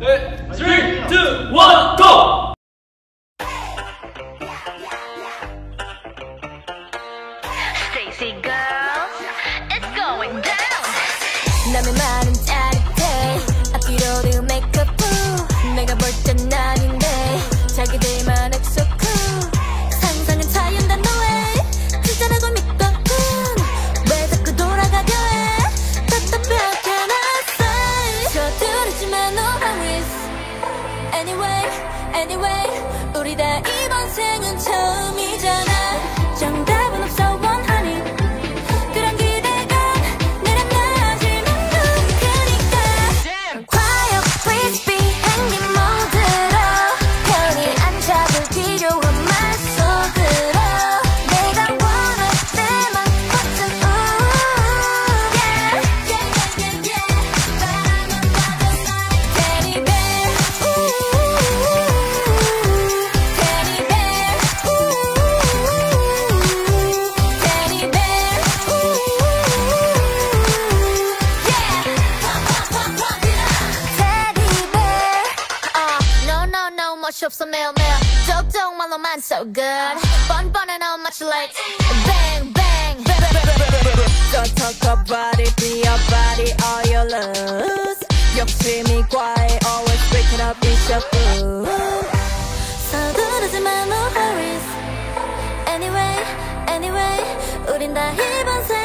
three, two, one, go! StayC girls, it's going down. 우리 다 이번 생은 처음이잖아. 맛이 없어 매우 매우 더욱더욱 말로만 so good. much like bang bang. Don't talk about it, be your body all you lose 욕심이 과해 always breaking up is your food 서두르지 no hurries Anyway anyway. 우린 다 이번 생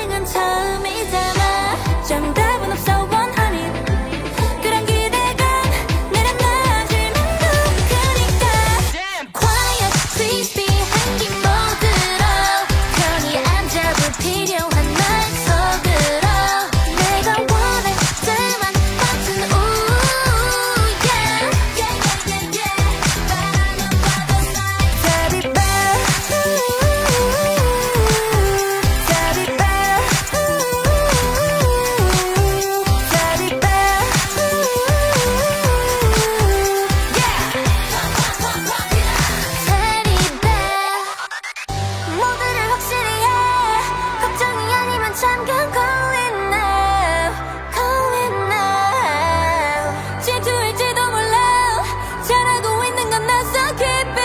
nothing keeping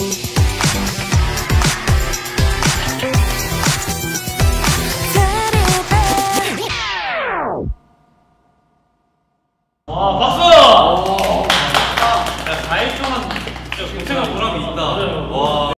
mind.